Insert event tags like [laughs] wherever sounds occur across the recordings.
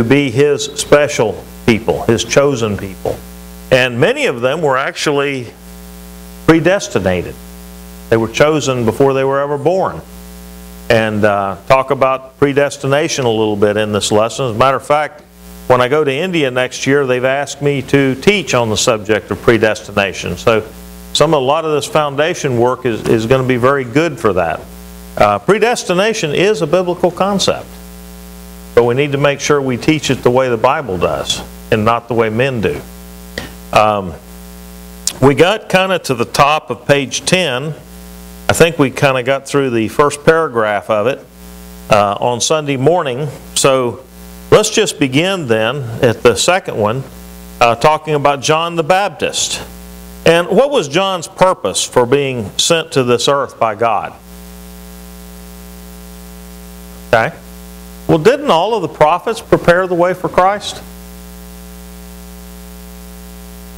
to be his special people, his chosen people. And many of them were actually predestinated. They were chosen before they were ever born. And uh, talk about predestination a little bit in this lesson. As a matter of fact, when I go to India next year, they've asked me to teach on the subject of predestination. So some a lot of this foundation work is, is going to be very good for that. Uh, predestination is a biblical concept, but we need to make sure we teach it the way the Bible does and not the way men do. Um, we got kind of to the top of page 10. I think we kind of got through the first paragraph of it uh, on Sunday morning. So let's just begin then at the second one, uh, talking about John the Baptist. And what was John's purpose for being sent to this earth by God? Okay. Well, didn't all of the prophets prepare the way for Christ?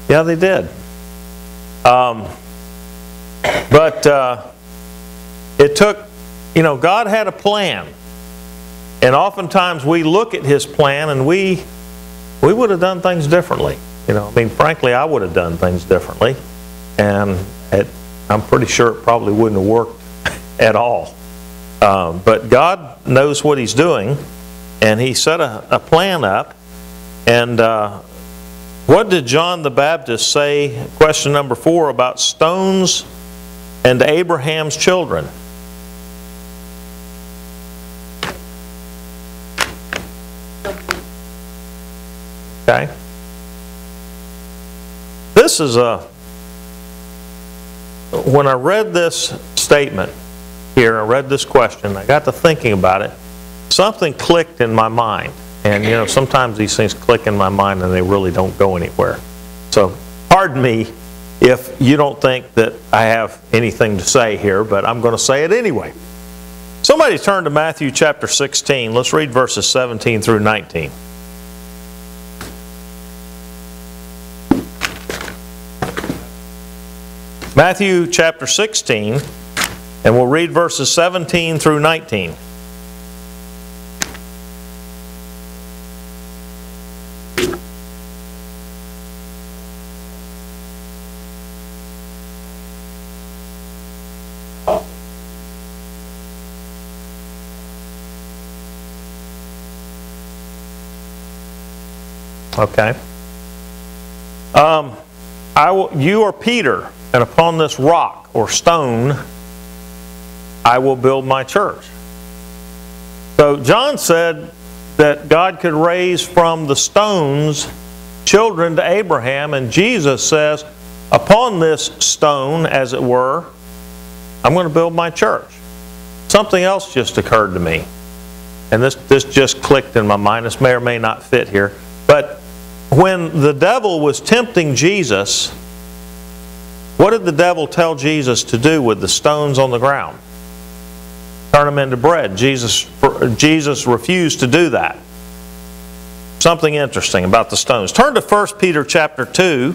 Yeah, they did. Um, but uh, it took, you know, God had a plan. And oftentimes we look at His plan and we, we would have done things differently. You know, I mean, frankly, I would have done things differently. And it, I'm pretty sure it probably wouldn't have worked [laughs] at all. Um, but God knows what He's doing, and He set a, a plan up. And uh, what did John the Baptist say, question number four, about stones and Abraham's children? Okay. This is a. When I read this statement, here, I read this question, I got to thinking about it, something clicked in my mind. And you know, sometimes these things click in my mind and they really don't go anywhere. So, pardon me if you don't think that I have anything to say here, but I'm going to say it anyway. Somebody turn to Matthew chapter 16. Let's read verses 17 through 19. Matthew chapter 16. And we'll read verses 17 through 19. Okay. Um, I will, you are Peter, and upon this rock or stone I will build my church. So John said that God could raise from the stones children to Abraham, and Jesus says, Upon this stone, as it were, I'm going to build my church. Something else just occurred to me. And this, this just clicked in my mind. This may or may not fit here. But when the devil was tempting Jesus, what did the devil tell Jesus to do with the stones on the ground? Turn them into bread. Jesus, Jesus refused to do that. Something interesting about the stones. Turn to 1 Peter chapter 2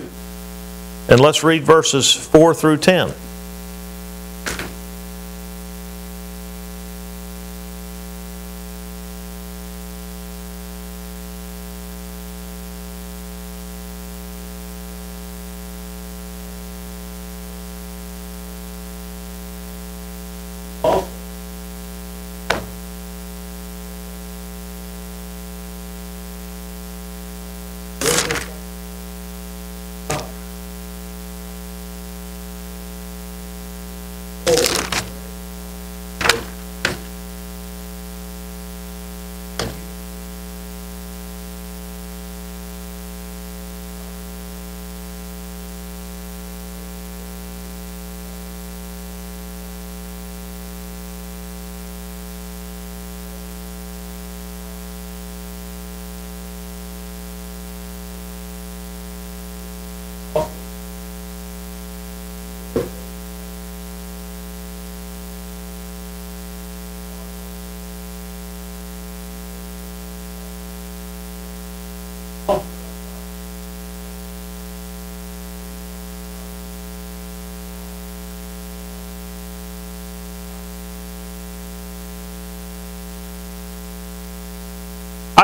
and let's read verses 4 through 10.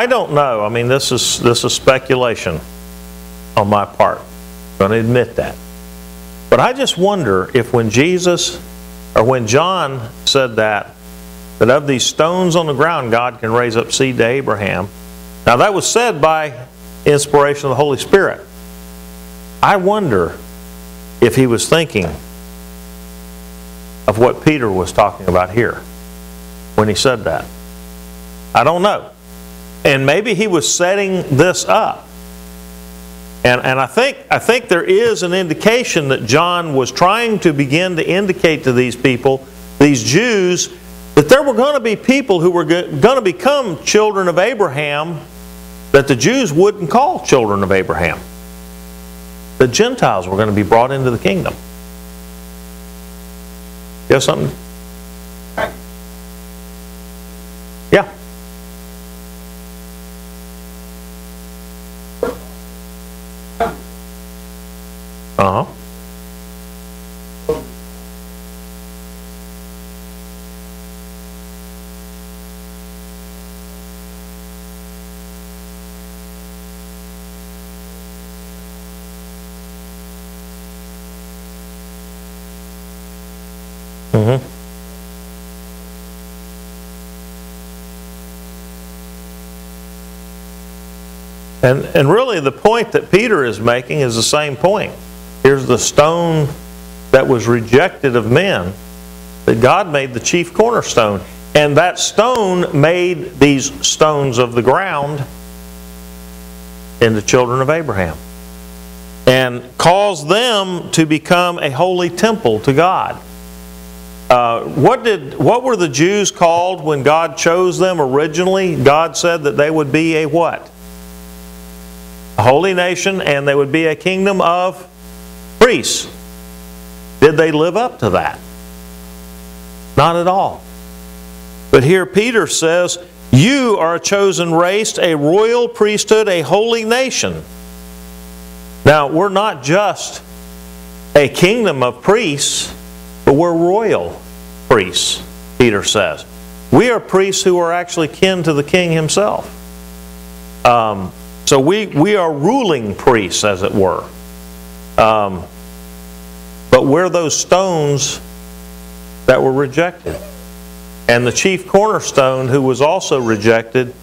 I don't know. I mean, this is this is speculation on my part. I'm going to admit that. But I just wonder if when Jesus or when John said that, that of these stones on the ground, God can raise up seed to Abraham. Now, that was said by inspiration of the Holy Spirit. I wonder if he was thinking of what Peter was talking about here when he said that. I don't know. And maybe he was setting this up. And, and I, think, I think there is an indication that John was trying to begin to indicate to these people, these Jews, that there were going to be people who were going to become children of Abraham that the Jews wouldn't call children of Abraham. The Gentiles were going to be brought into the kingdom. You have something? Yeah. Uh huh. Mm-hmm. And, and really, the point that Peter is making is the same point. The stone that was rejected of men, that God made the chief cornerstone. And that stone made these stones of the ground into children of Abraham and caused them to become a holy temple to God. Uh, what did what were the Jews called when God chose them originally? God said that they would be a what? A holy nation, and they would be a kingdom of priests. Did they live up to that? Not at all. But here Peter says, You are a chosen race, a royal priesthood, a holy nation. Now, we're not just a kingdom of priests, but we're royal priests, Peter says. We are priests who are actually kin to the king himself. Um, so we, we are ruling priests, as it were. Um, but we're those stones that were rejected. And the chief cornerstone, who was also rejected,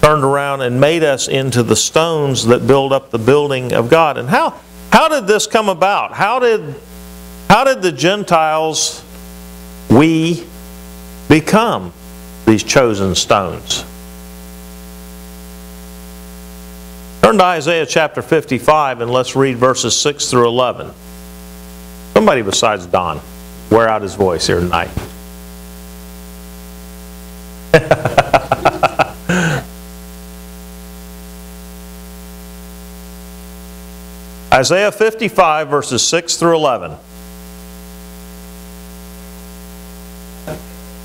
turned around and made us into the stones that build up the building of God. And how, how did this come about? How did, how did the Gentiles, we, become these chosen stones? Turn to Isaiah chapter 55 and let's read verses 6 through 11. Somebody besides Don, wear out his voice here tonight. [laughs] Isaiah 55, verses 6 through 11.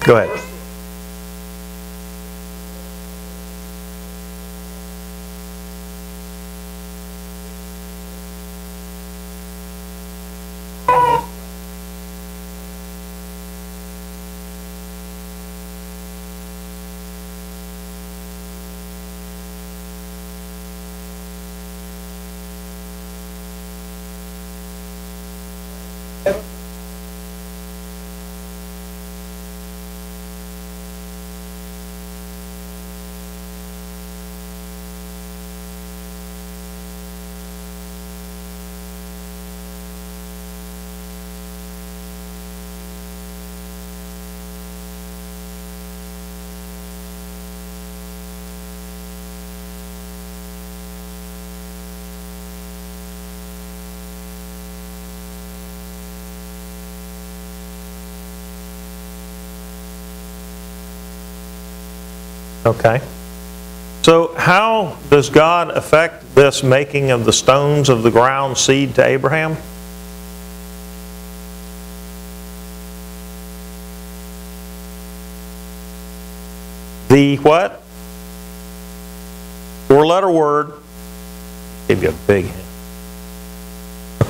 Go ahead. Okay. So, how does God affect this making of the stones of the ground seed to Abraham? The what? Four letter word. Give you a big hint. [laughs]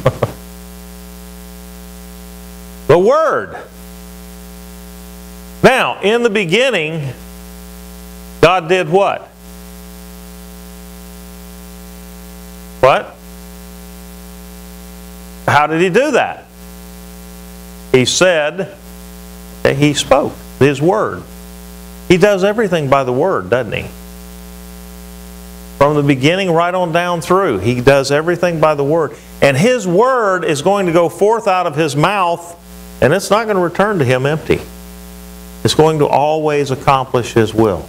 the Word. Now, in the beginning, God did what? What? How did he do that? He said, that he spoke his word. He does everything by the word, doesn't he? From the beginning right on down through, he does everything by the word. And his word is going to go forth out of his mouth, and it's not going to return to him empty. It's going to always accomplish his will.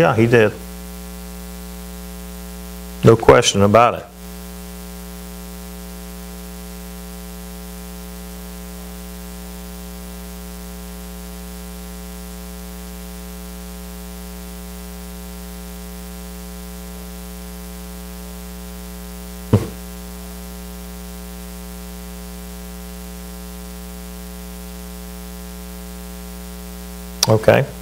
Yeah, he did. No question about it. Okay.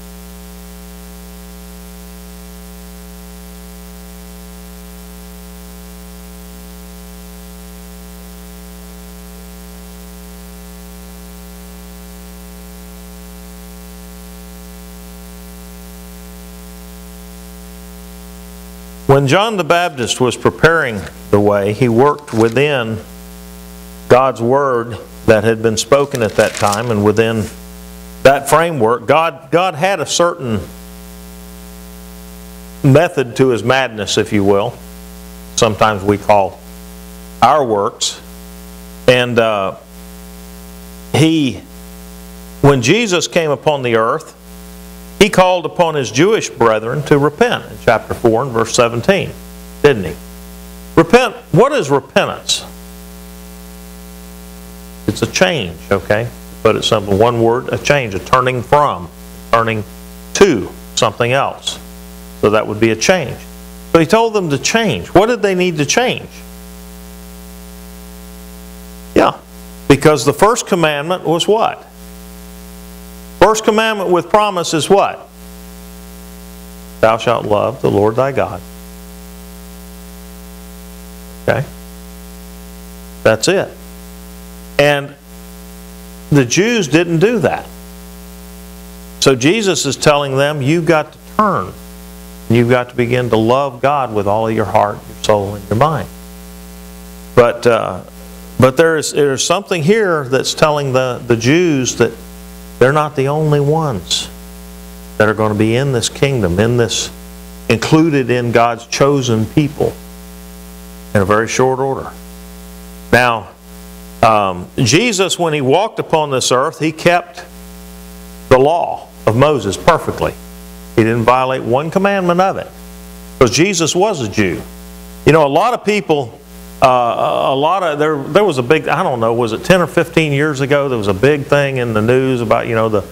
When John the Baptist was preparing the way, he worked within God's word that had been spoken at that time and within that framework. God, God had a certain method to his madness, if you will. Sometimes we call our works. And uh, he, when Jesus came upon the earth, he called upon his Jewish brethren to repent in chapter 4 and verse 17, didn't he? Repent, what is repentance? It's a change, okay? Put it simple, one word, a change, a turning from, turning to something else. So that would be a change. So he told them to change. What did they need to change? Yeah, because the first commandment was what? First commandment with promise is what? Thou shalt love the Lord thy God. Okay? That's it. And the Jews didn't do that. So Jesus is telling them, you've got to turn. You've got to begin to love God with all of your heart, your soul, and your mind. But, uh, but there is, there is something here that's telling the, the Jews that they're not the only ones that are going to be in this kingdom, in this, included in God's chosen people in a very short order. Now, um, Jesus, when he walked upon this earth, he kept the law of Moses perfectly. He didn't violate one commandment of it because Jesus was a Jew. You know, a lot of people uh, a lot of there there was a big I don't know was it 10 or 15 years ago there was a big thing in the news about you know the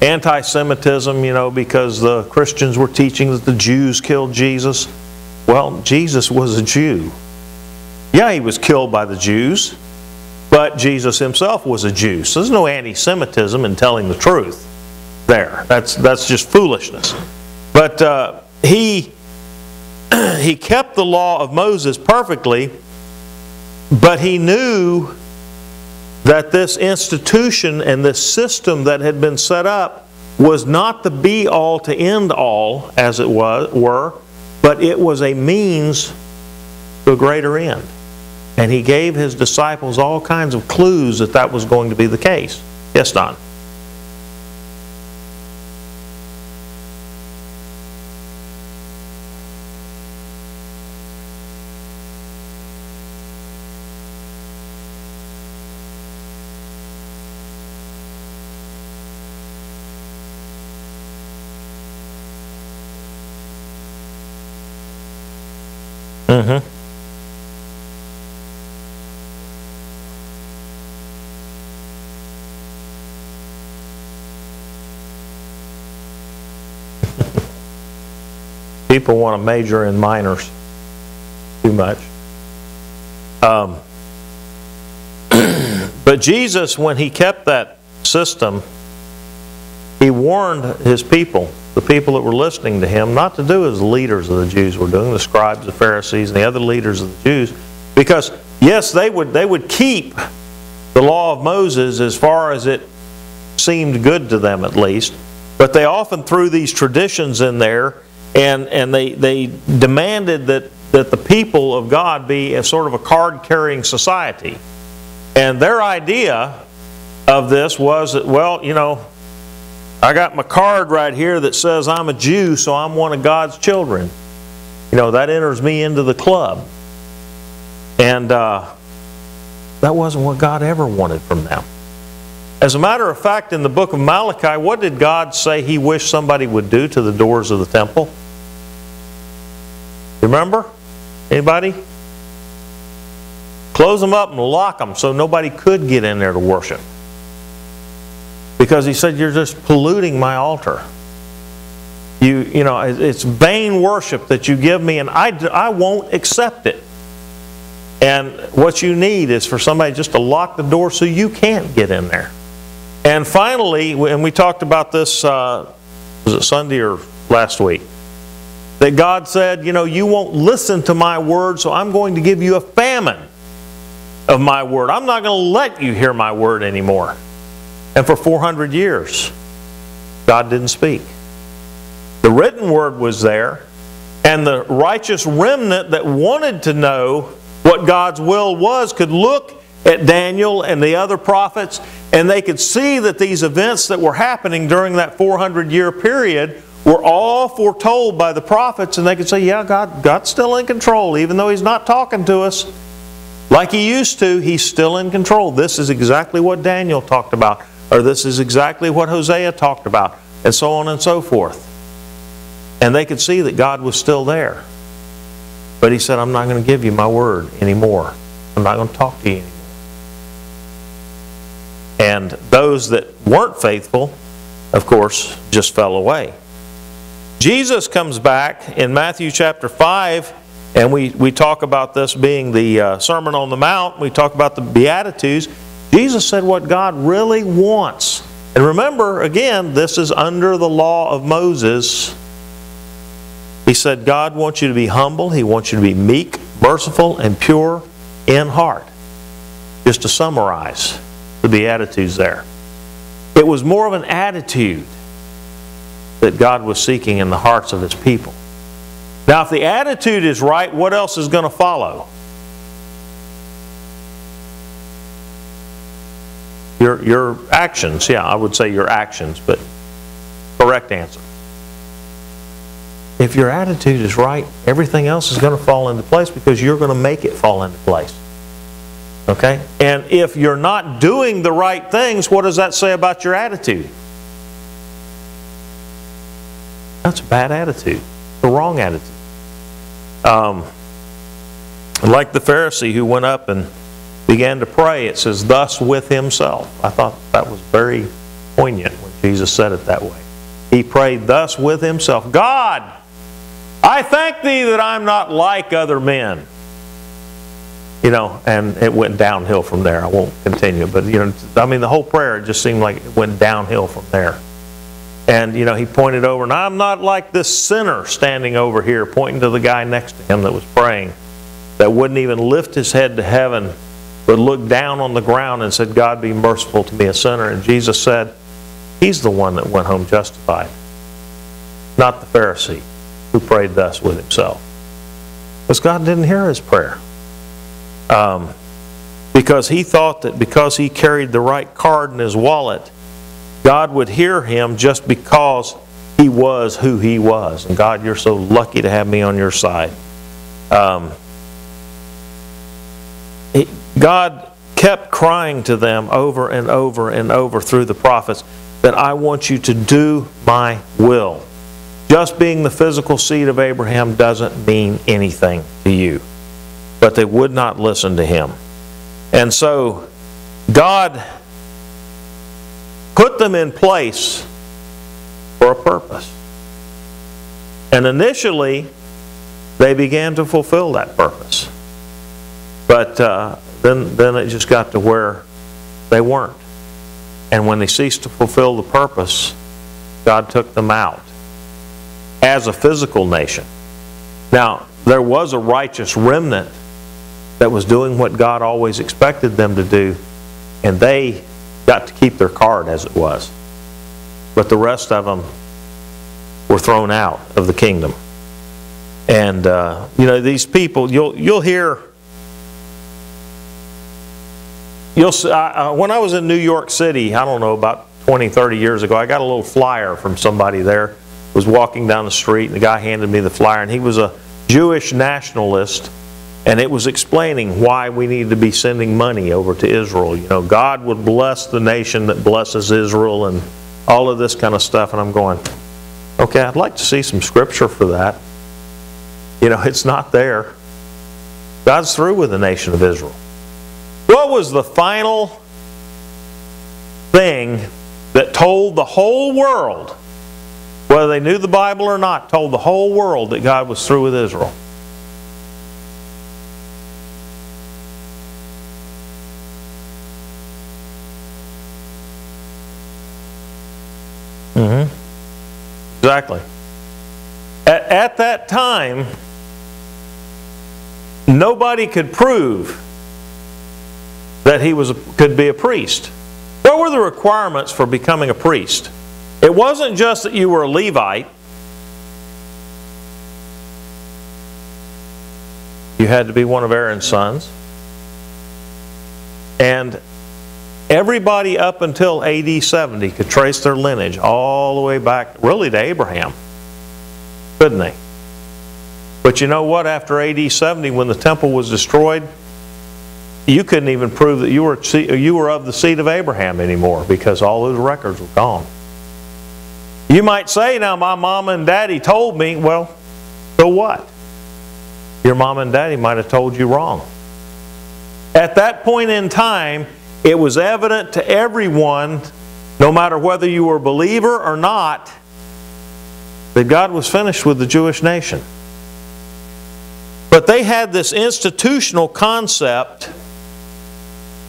anti-Semitism you know because the Christians were teaching that the Jews killed Jesus. Well Jesus was a Jew. Yeah he was killed by the Jews but Jesus himself was a Jew. So there's no anti-Semitism in telling the truth there. That's that's just foolishness. But uh, he [clears throat] he kept the law of Moses perfectly but he knew that this institution and this system that had been set up was not the be all to end all, as it was, were, but it was a means to a greater end. And he gave his disciples all kinds of clues that that was going to be the case. Yes, Don? People want to major in minors too much. Um, [clears throat] but Jesus, when he kept that system, he warned his people, the people that were listening to him, not to do as the leaders of the Jews were doing, the scribes, the Pharisees, and the other leaders of the Jews, because yes, they would they would keep the law of Moses as far as it seemed good to them at least, but they often threw these traditions in there and, and they, they demanded that, that the people of God be a sort of a card carrying society. And their idea of this was that, well, you know, I got my card right here that says I'm a Jew, so I'm one of God's children. You know, that enters me into the club. And uh, that wasn't what God ever wanted from them. As a matter of fact, in the book of Malachi, what did God say He wished somebody would do to the doors of the temple? Remember? Anybody? Close them up and lock them so nobody could get in there to worship. Because he said, You're just polluting my altar. You, you know, it's vain worship that you give me, and I, I won't accept it. And what you need is for somebody just to lock the door so you can't get in there. And finally, and we talked about this, uh, was it Sunday or last week? That God said, you know, you won't listen to my word, so I'm going to give you a famine of my word. I'm not going to let you hear my word anymore. And for 400 years, God didn't speak. The written word was there, and the righteous remnant that wanted to know what God's will was could look at Daniel and the other prophets, and they could see that these events that were happening during that 400 year period were all foretold by the prophets, and they could say, Yeah, God, God's still in control, even though He's not talking to us like He used to, He's still in control. This is exactly what Daniel talked about or this is exactly what Hosea talked about, and so on and so forth. And they could see that God was still there. But he said, I'm not going to give you my word anymore. I'm not going to talk to you anymore. And those that weren't faithful, of course, just fell away. Jesus comes back in Matthew chapter 5, and we, we talk about this being the uh, Sermon on the Mount. We talk about the Beatitudes. Jesus said what God really wants. And remember, again, this is under the law of Moses. He said, God wants you to be humble, He wants you to be meek, merciful, and pure in heart. Just to summarize the Beatitudes there. It was more of an attitude that God was seeking in the hearts of His people. Now, if the attitude is right, what else is going to follow? Your, your actions, yeah, I would say your actions, but correct answer. If your attitude is right, everything else is going to fall into place because you're going to make it fall into place. Okay? And if you're not doing the right things, what does that say about your attitude? That's a bad attitude, the wrong attitude. Um, like the Pharisee who went up and began to pray, it says, thus with himself. I thought that was very poignant when Jesus said it that way. He prayed thus with himself God, I thank thee that I'm not like other men. You know, and it went downhill from there. I won't continue, but you know, I mean, the whole prayer just seemed like it went downhill from there. And you know, he pointed over, and I'm not like this sinner standing over here, pointing to the guy next to him that was praying, that wouldn't even lift his head to heaven but looked down on the ground and said, God be merciful to me, a sinner. And Jesus said, He's the one that went home justified, not the Pharisee who prayed thus with himself. Because God didn't hear his prayer. Um, because he thought that because he carried the right card in his wallet, God would hear him just because he was who he was. And God, you're so lucky to have me on your side. Um, God kept crying to them over and over and over through the prophets that I want you to do my will. just being the physical seed of Abraham doesn't mean anything to you. But they would not listen to him. And so God put them in place for a purpose. And initially, they began to fulfill that purpose. But uh, then, then it just got to where they weren't. And when they ceased to fulfill the purpose, God took them out as a physical nation. Now, there was a righteous remnant that was doing what God always expected them to do, and they got to keep their card as it was. But the rest of them were thrown out of the kingdom. And, uh, you know, these people, you'll, you'll hear You'll see, uh, when I was in New York City, I don't know, about 20, 30 years ago, I got a little flyer from somebody there. Was walking down the street, and the guy handed me the flyer, and he was a Jewish nationalist, and it was explaining why we need to be sending money over to Israel. You know, God would bless the nation that blesses Israel, and all of this kind of stuff. And I'm going, okay, I'd like to see some scripture for that. You know, it's not there. God's through with the nation of Israel. What was the final thing that told the whole world, whether they knew the Bible or not, told the whole world that God was through with Israel? Exactly. At, at that time, nobody could prove that he was could be a priest. What were the requirements for becoming a priest? It wasn't just that you were a Levite. You had to be one of Aaron's sons. And everybody up until AD 70 could trace their lineage all the way back, really, to Abraham. Couldn't they? But you know what? After AD 70, when the temple was destroyed, you couldn't even prove that you were, you were of the seed of Abraham anymore because all those records were gone. You might say, now my mom and daddy told me, well, so what? Your mom and daddy might have told you wrong. At that point in time, it was evident to everyone, no matter whether you were a believer or not, that God was finished with the Jewish nation. But they had this institutional concept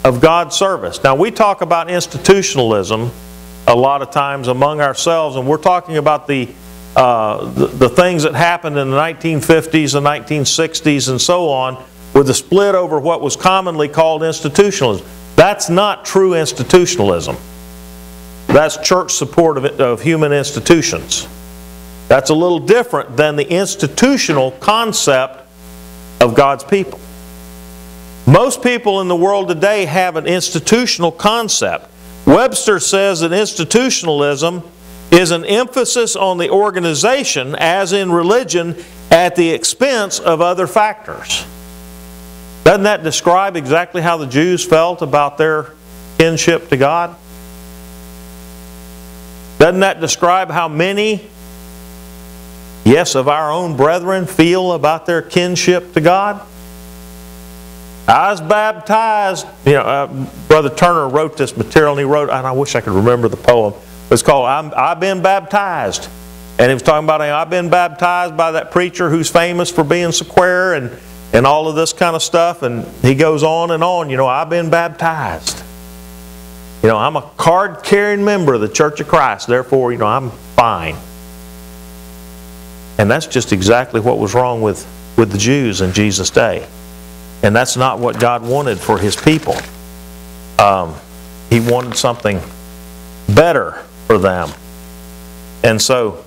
of God's service. Now, we talk about institutionalism a lot of times among ourselves, and we're talking about the, uh, the, the, things that happened in the 1950s and 1960s and so on with the split over what was commonly called institutionalism. That's not true institutionalism. That's church support of, of human institutions. That's a little different than the institutional concept of God's people. Most people in the world today have an institutional concept. Webster says that institutionalism is an emphasis on the organization, as in religion, at the expense of other factors. Doesn't that describe exactly how the Jews felt about their kinship to God? Doesn't that describe how many, yes, of our own brethren feel about their kinship to God? I was baptized. You know, uh, Brother Turner wrote this material, and he wrote, and I wish I could remember the poem. It's called i have Been Baptized. And he was talking about, I've been baptized by that preacher who's famous for being square and, and all of this kind of stuff. And he goes on and on, you know, I've been baptized. You know, I'm a card carrying member of the Church of Christ, therefore, you know, I'm fine. And that's just exactly what was wrong with, with the Jews in Jesus' day. And that's not what God wanted for his people. Um, he wanted something better for them. And so,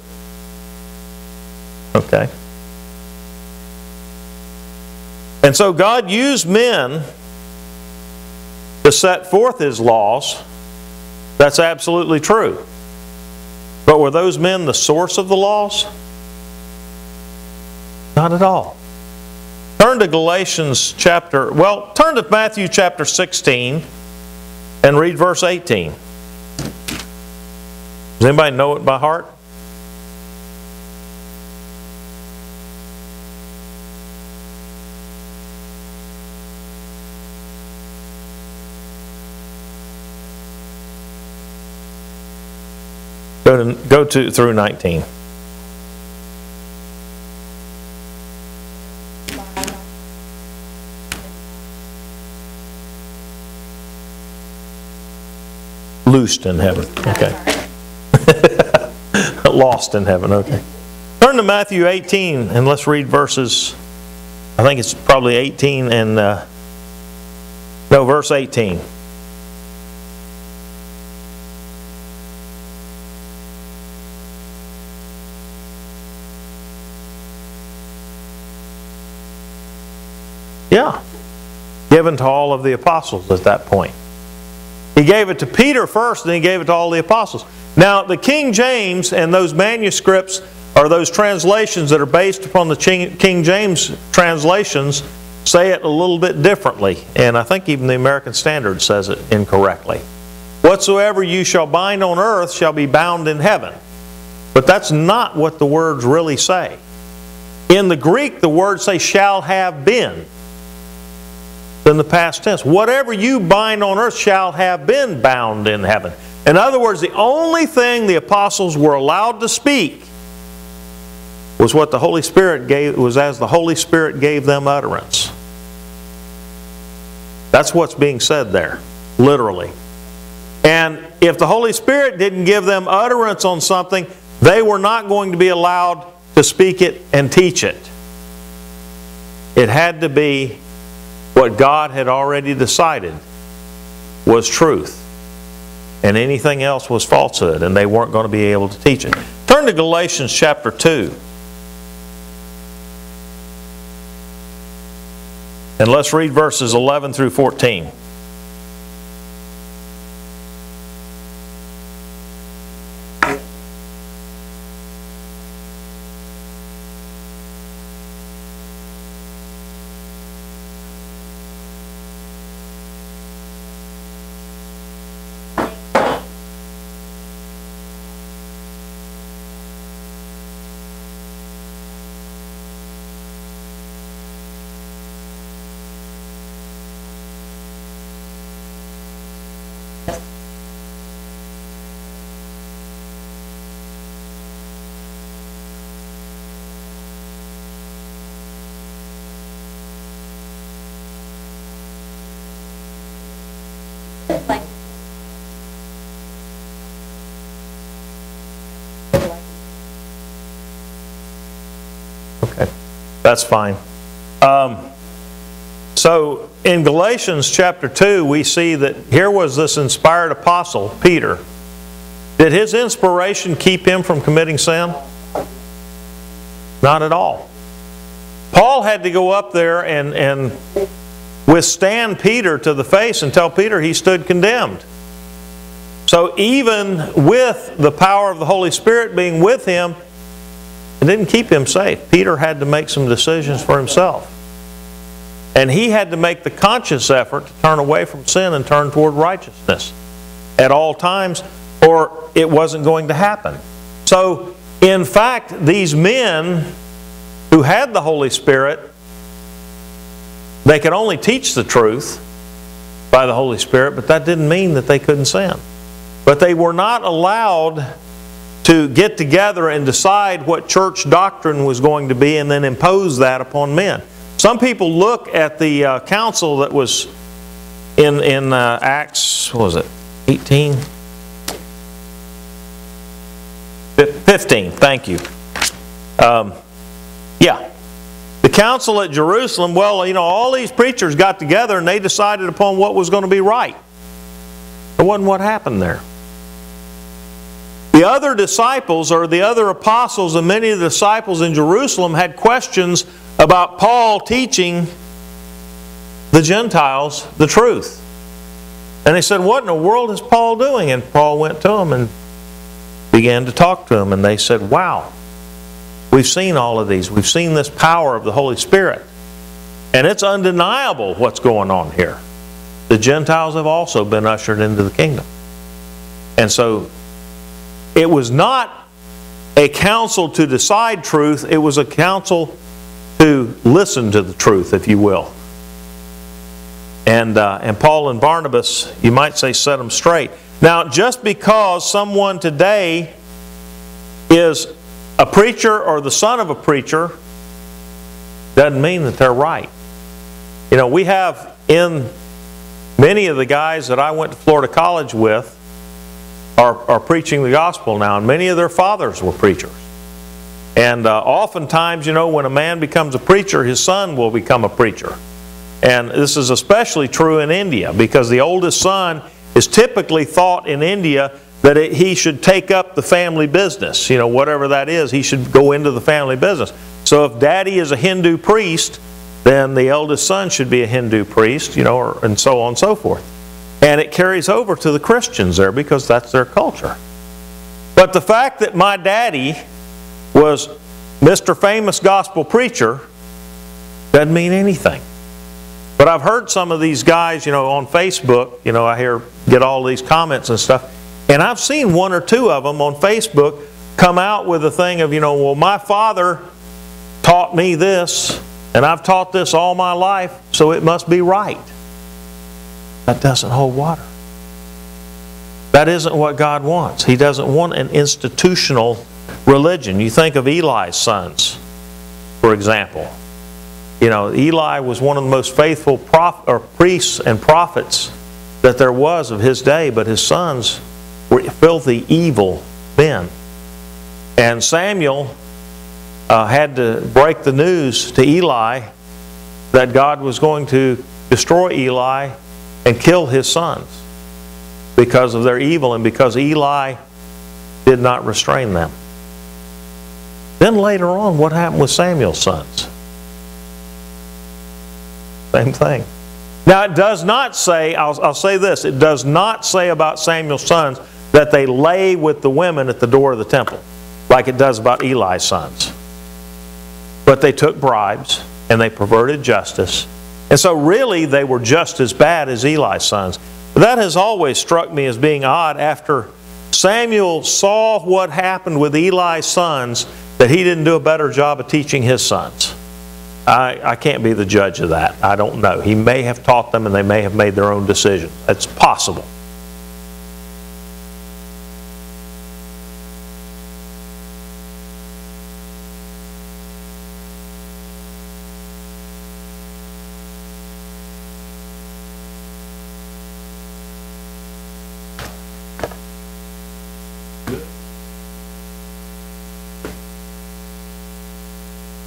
okay. And so God used men to set forth his laws. That's absolutely true. But were those men the source of the laws? Not at all. Turn to Galatians chapter, well, turn to Matthew chapter 16 and read verse 18. Does anybody know it by heart? Go to, go to through 19. Loosed in heaven. Okay. [laughs] Lost in heaven. Okay. Turn to Matthew 18 and let's read verses. I think it's probably 18 and uh, no, verse 18. Yeah. Given to all of the apostles at that point. He gave it to Peter first, then he gave it to all the apostles. Now, the King James and those manuscripts or those translations that are based upon the King James translations say it a little bit differently. And I think even the American Standard says it incorrectly. Whatsoever you shall bind on earth shall be bound in heaven. But that's not what the words really say. In the Greek, the words say shall have been in the past tense. Whatever you bind on earth shall have been bound in heaven. In other words, the only thing the apostles were allowed to speak was what the Holy Spirit gave was as the Holy Spirit gave them utterance. That's what's being said there, literally. And if the Holy Spirit didn't give them utterance on something, they were not going to be allowed to speak it and teach it. It had to be what God had already decided was truth. And anything else was falsehood, and they weren't going to be able to teach it. Turn to Galatians chapter 2. And let's read verses 11 through 14. That's fine. Um, so in Galatians chapter 2, we see that here was this inspired apostle, Peter. Did his inspiration keep him from committing sin? Not at all. Paul had to go up there and, and withstand Peter to the face and tell Peter he stood condemned. So even with the power of the Holy Spirit being with him, it didn't keep him safe. Peter had to make some decisions for himself. And he had to make the conscious effort to turn away from sin and turn toward righteousness at all times, or it wasn't going to happen. So, in fact, these men who had the Holy Spirit, they could only teach the truth by the Holy Spirit, but that didn't mean that they couldn't sin. But they were not allowed to get together and decide what church doctrine was going to be and then impose that upon men. Some people look at the uh, council that was in, in uh, Acts, was it, 18? 15, thank you. Um, yeah. The council at Jerusalem, well, you know, all these preachers got together and they decided upon what was going to be right. It wasn't what happened there. The other disciples, or the other apostles, and many of the disciples in Jerusalem had questions about Paul teaching the Gentiles the truth. And they said, What in the world is Paul doing? And Paul went to them and began to talk to them. And they said, Wow, we've seen all of these. We've seen this power of the Holy Spirit. And it's undeniable what's going on here. The Gentiles have also been ushered into the kingdom. And so it was not a council to decide truth, it was a council to listen to the truth, if you will. And, uh, and Paul and Barnabas, you might say, set them straight. Now, just because someone today is a preacher or the son of a preacher doesn't mean that they're right. You know, we have in many of the guys that I went to Florida College with are, are preaching the gospel now, and many of their fathers were preachers. And uh, oftentimes, you know, when a man becomes a preacher, his son will become a preacher. And this is especially true in India because the oldest son is typically thought in India that it, he should take up the family business. You know, whatever that is, he should go into the family business. So if daddy is a Hindu priest, then the eldest son should be a Hindu priest, you know, or, and so on and so forth. And it carries over to the Christians there because that's their culture. But the fact that my daddy was Mr. Famous Gospel Preacher doesn't mean anything. But I've heard some of these guys, you know, on Facebook, you know, I hear get all these comments and stuff. And I've seen one or two of them on Facebook come out with a thing of, you know, well, my father taught me this, and I've taught this all my life, so it must be right. That doesn't hold water. That isn't what God wants. He doesn't want an institutional religion. You think of Eli's sons, for example. You know, Eli was one of the most faithful prof- or priests and prophets that there was of his day, but his sons were filthy, evil men. And Samuel uh, had to break the news to Eli that God was going to destroy Eli and kill his sons because of their evil and because Eli did not restrain them. Then later on, what happened with Samuel's sons? Same thing. Now, it does not say, I'll, I'll, say this, it does not say about Samuel's sons that they lay with the women at the door of the temple, like it does about Eli's sons. But they took bribes and they perverted justice. And so, really, they were just as bad as Eli's sons. That has always struck me as being odd after Samuel saw what happened with Eli's sons, that he didn't do a better job of teaching his sons. I, I can't be the judge of that. I don't know. He may have taught them and they may have made their own decision. It's possible.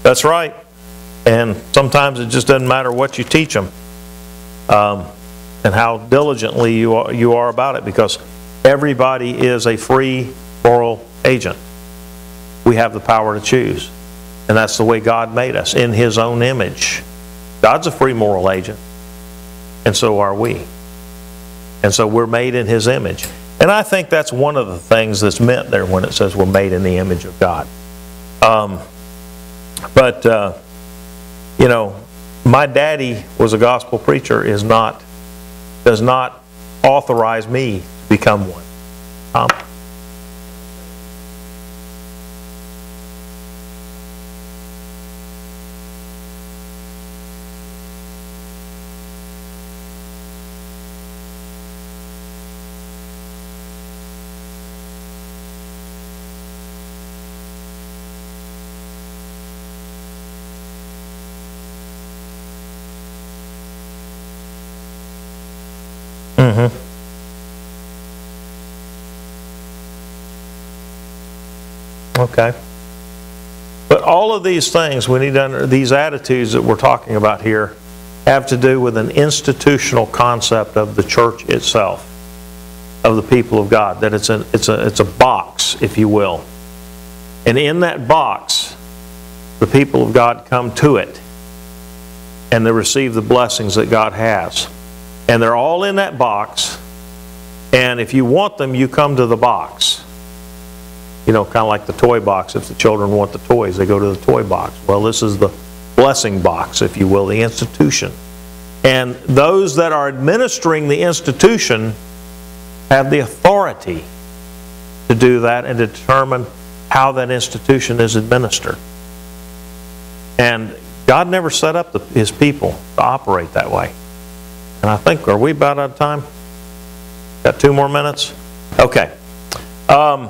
That's right. And sometimes it just doesn't matter what you teach them um, and how diligently you are, you are about it because everybody is a free moral agent. We have the power to choose. And that's the way God made us, in His own image. God's a free moral agent, and so are we. And so we're made in His image. And I think that's one of the things that's meant there when it says we're made in the image of God. Um, but uh, you know, my daddy was a gospel preacher is not, does not authorize me to become one. Um, Mm-hmm. Okay. But all of these things we need to under, these attitudes that we're talking about here have to do with an institutional concept of the church itself, of the people of God. That it's a, it's a, it's a box, if you will. And in that box, the people of God come to it and they receive the blessings that God has. And they're all in that box. And if you want them, you come to the box. You know, kind of like the toy box. If the children want the toys, they go to the toy box. Well, this is the blessing box, if you will, the institution. And those that are administering the institution have the authority to do that and to determine how that institution is administered. And God never set up the, His people to operate that way. And I think, are we about out of time? Got two more minutes? Okay. Um,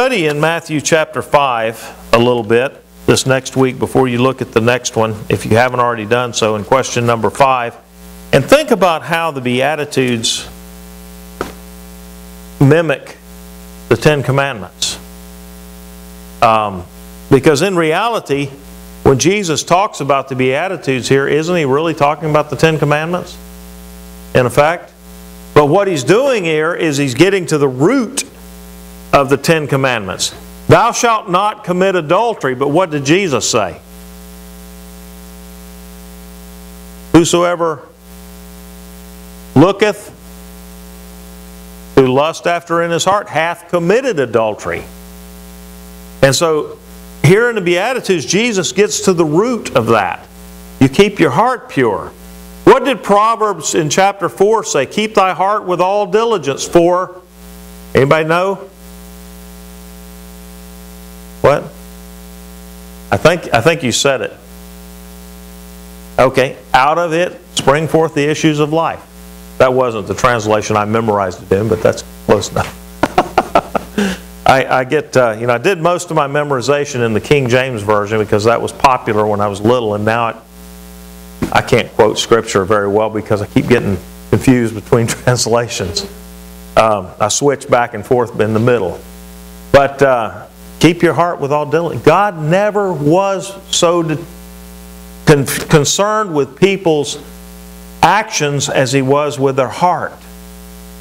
study in Matthew chapter 5 a little bit this next week before you look at the next one, if you haven't already done so, in question number 5. And think about how the Beatitudes mimic the Ten Commandments. Um, because in reality, when Jesus talks about the Beatitudes here, isn't he really talking about the Ten Commandments? In effect? But what he's doing here is he's getting to the root of the Ten Commandments. Thou shalt not commit adultery, but what did Jesus say? Whosoever looketh to lust after in his heart hath committed adultery. And so here in the Beatitudes, Jesus gets to the root of that. You keep your heart pure. What did Proverbs in chapter 4 say? Keep thy heart with all diligence, for, anybody know? What? I think, I think you said it. Okay, out of it spring forth the issues of life. That wasn't the translation I memorized it in, but that's close enough. [laughs] I, I, get, uh, you know, I did most of my memorization in the King James Version because that was popular when I was little, and now it, I can't quote Scripture very well because I keep getting confused between [laughs] translations. Um, I switch back and forth in the middle. But uh, keep your heart with all diligence. God never was so con concerned with people's actions as He was with their heart.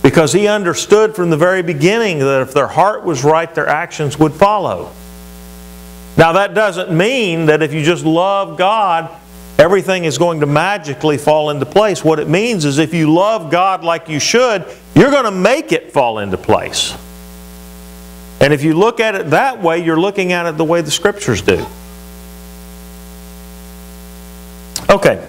Because He understood from the very beginning that if their heart was right, their actions would follow. Now, that doesn't mean that if you just love God, everything is going to magically fall into place. What it means is if you love God like you should, you're going to make it fall into place. And if you look at it that way, you're looking at it the way the Scriptures do. Okay.